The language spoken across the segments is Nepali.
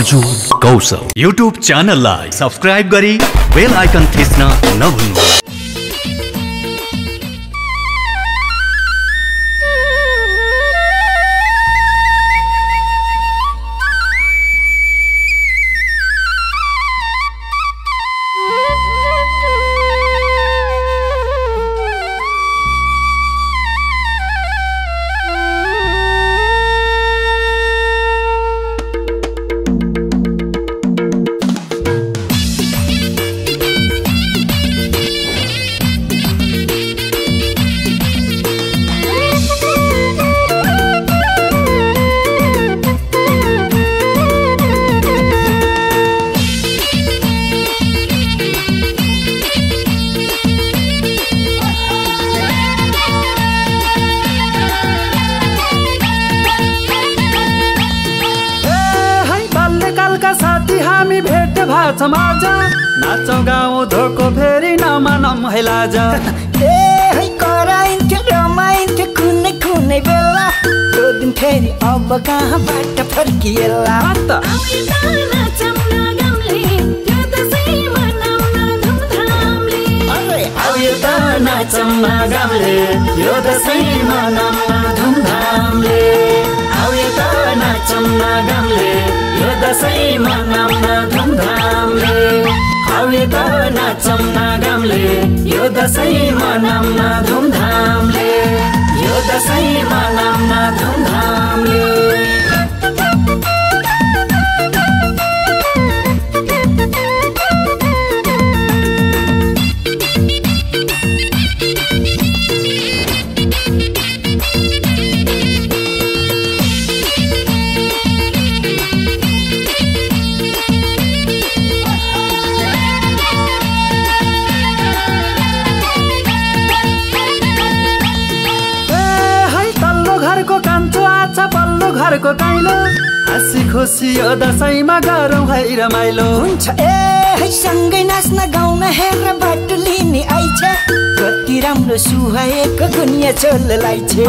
अर्जुन कौशल। युट्युब च्यानललाई सब्सक्राइब गरी बेल आइकन थिच्न नभुल्नुहोला। नाचौँ गाउँ धोको फेरि नमानम है लाज ए है कराइन्थ्यो रमाइन्थ्यो कुनै कुनै बेला। त्यो दिन फेरि अब कहाँबाट फर्किएला? त। अरे अब यो त नाचौँ गामले यो दसैँ मनाउन धुमधामले। अब यो नाचौँ गामले यो दसैँ मनाउन धुमधामले अब यो त नाचौँ गामले यो दसैँ मनाउन धुमधामले यो दसैँ मनाउन धुमधामले घरको काइलो। हाँसी खुसी यो दसैँमा गरौँ है रमाइलो। हुन्छ ए सँगै नाच्न गाउन हेर बाटो लिने आइछ। कति राम्रो सुहाएको गुनिया चोललाई छे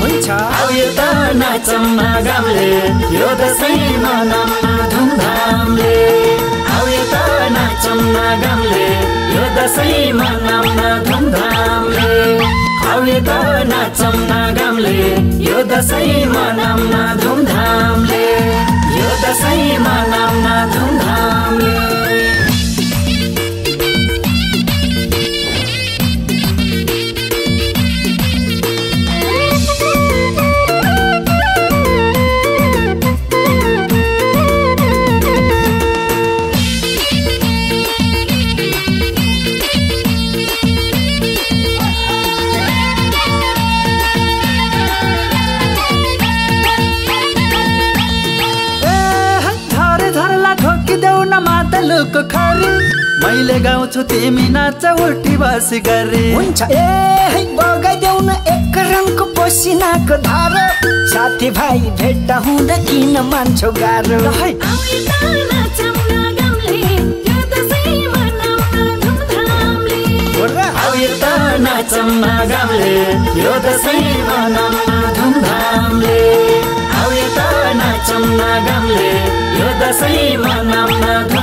हुन्छ अब यो त नाचौँ गामले यो दसैँ मनाउन धुमधामले अब यो त नाचौँ गामले यो दसैँ मनाउन धुमधामले यो त नाचौँ गामले यो दसैँ मनाउन धुमधामले यो दसैँ मनाउन धुमधामले। गाउँछु तिमी नाच उल्टी बसी गरी। हुन्छ। ए है बगाइदेऊ न एक रङको पसिनाको धार। साथीभाइ भेट्दा हुँदा किन मान्छौ गाह्रो? है। अब यो त नाचौँ गामले यो दसैँ मनाउन धुमधामले। अब यो त नाचौँ गामले यो दसैँ मनाउन धुमधामले। अब यो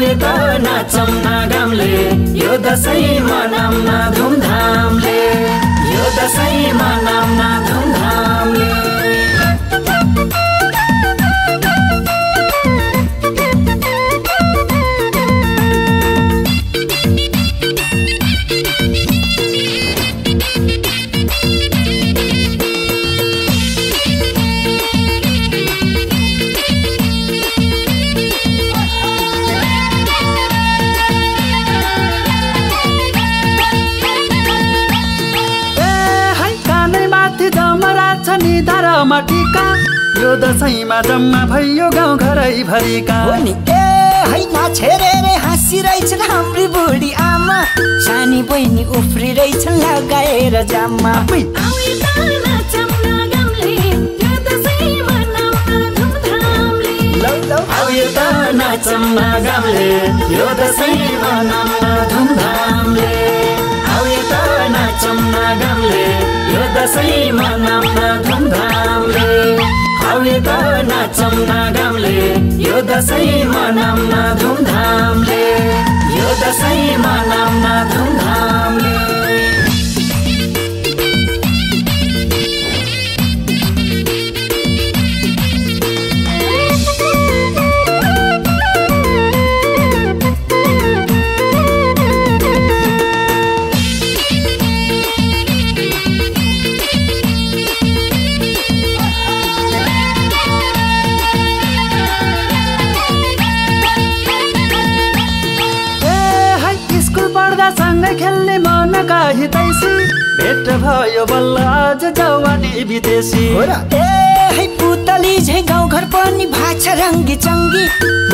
त नाचौँ गामले यो दसैँ मनाउन धुमधामले यो दसैँ मनाउन धुमधामले। छ नि धारामा टिका यो दसैँमा जम्मा भयो गाउँ घरै भरिका हो नि ए हाँसिरहेछन् हाम्री बुढी आमा। सानी बहिनी उफ्रिरहेछन् लगाएर जामा आफै लौ लौ। अब यो त नाचौँ गामले यो दसैँ मनाउन धुमधामले। अब यो त नाचौँ गामले यो दसैँ मनाउन धुमधामले आउने त नाचौँ नागामले यो दसैँ मनाउन धुमधामले यो दसैँ मनाउन धुमधामले। हितैसी भेट भयो बल्ल आज जवानी विदेशी। ए है पुतली झै गाउँघर पनि भाछ रङ्गी चङ्गी।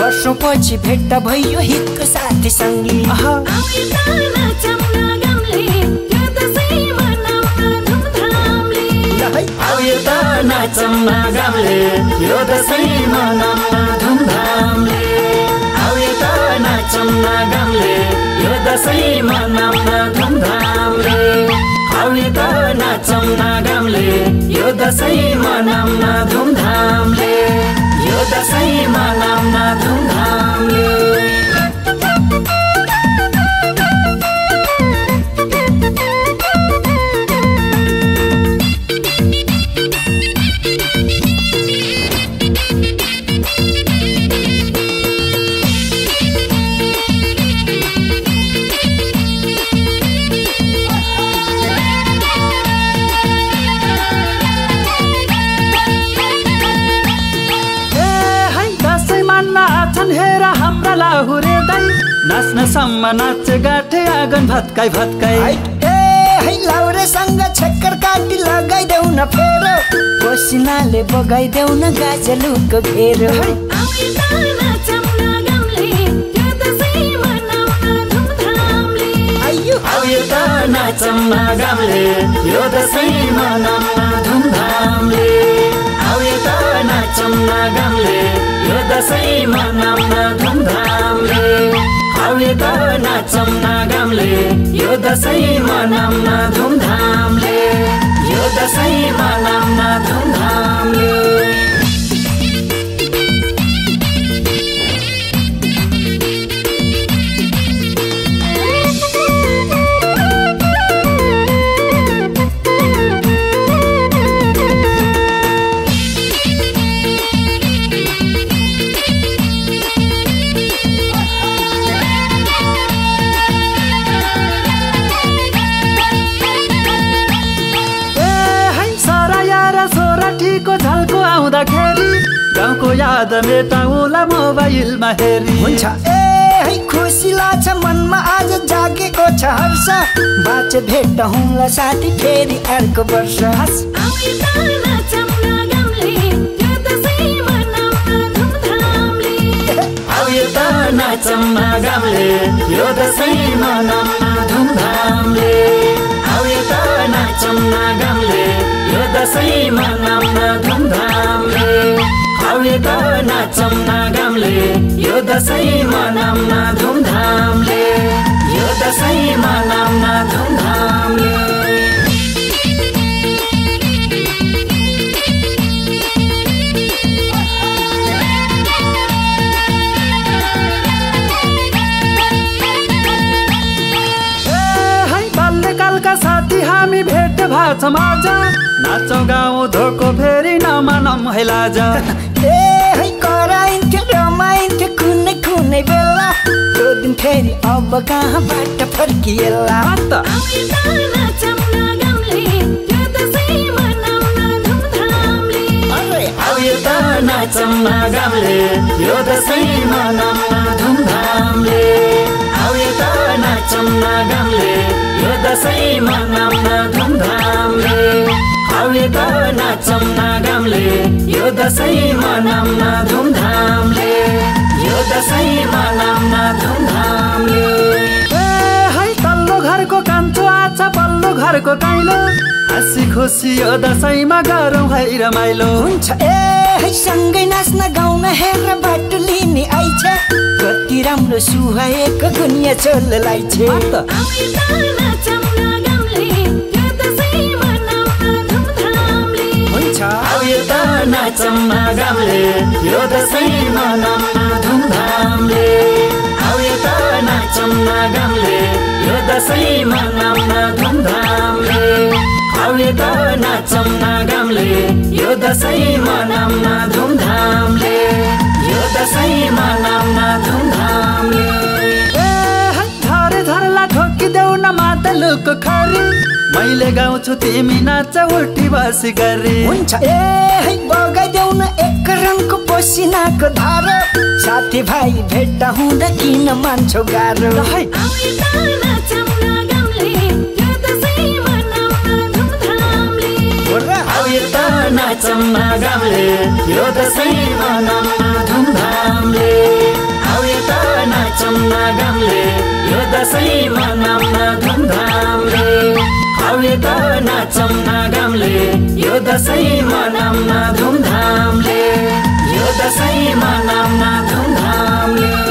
वर्षौँपछि भेट्टा भयो हितको साथी सङ्गी। आऊ यो त नाचौँ नागामले यो दसैँ मनाउन। नाचौँ नागामले यो दसैँ मनाउन धुमधामले। आऊ यो त नाचौँ नागामले यो दसैँ मनाउन धुमधामले। यो दसैँ मनाउन धुमधामले। नाच्नसम्म नाच गाठे आँगन ए है लाउरेसँग छक्कर काटी लगाइदेऊ न फेरो। पसिनाले बगाइदेऊ न गाजलुको फेरो। आइयो आऊ यो त नाचौँ नागामले यो दसैँ मनाउन धुमधामले। आऊ यो त नाचौँ नागामले यो दसैँ मनाउन धुमधामले। यो त नाचौँ नागामले यो दसैँ मनाउन धुमधामले यो दसैँ मनाउन धुमधामले। सोराठीको झल्को आउँदाखेरि गाउँको याद मेटाउला मोबाइलमा हेरी। हुन्छ। ए है खुसी लाग्छ मनमा आज जागेको छ हर्ष। बाँच भेट हुँला साथी फेरि अर्को वर्ष। हस्। आऊ यो त नाचौँ नागामले यो दसैँ मनाउन धुमधामले आऊ यो त नाचौँ नागामले यो दसैँ मनाउन धुमधामले यो त नाचौँ नागामले यो दसैँ मनाउन धुमधामले यो दसैँ मनाउन नाचौँ गाउँ धोको फेरि नमानौँ है लाज ए है कराइन्थ्यो रमाइन्थ्यो कुनै कुनै बेला। त्यो दिन फेरि अब कहाँबाट फर्किएला? त नाचौँ नागामले यो दसैँ मनाउन धुमधामले। आऊ यो त नाचौँ नागामले यो दसैँ मनाउन त नाचौँ नागामले यो दसैँ मनाउन धुमधामले यो दसैँ मनाउन धुमधामले। है तल्लो घरको कान्छो आछ पल्लो घरको काइलो। हाँसी खुसी यो दसैँमा गरौँ है रमाइलो हुन्छ ए है सँगै नाच्न गाउन हेर बाटो लिने आइछ। कति राम्रो सुहाएको गुनिया चोललाई छे। न गामले यो दसैँ मनाउन धुमधामले। यो धरे धरला ठोकिदेऊ न मादलुको खरी। मैले गाउँछु तिमी नाच उल्टी बसी गरी। हुन्छ। ए है बगाइदेऊ न एक रङको पसिनाको धार। साथीभाइ भेट्दा हुँदा किन मान्छौ गाह्रो? है, आउ यता नाचौँ न गामले यो दसैँ मनाउन धुमधामले। आउ यता नाचौँ न गामले यो दसैँ मनाउन धुमधामले। हामी त नाचौँ नागामले। यो दसैँमा नामना धुमधामले। यो दसैँमा न धुमधामले।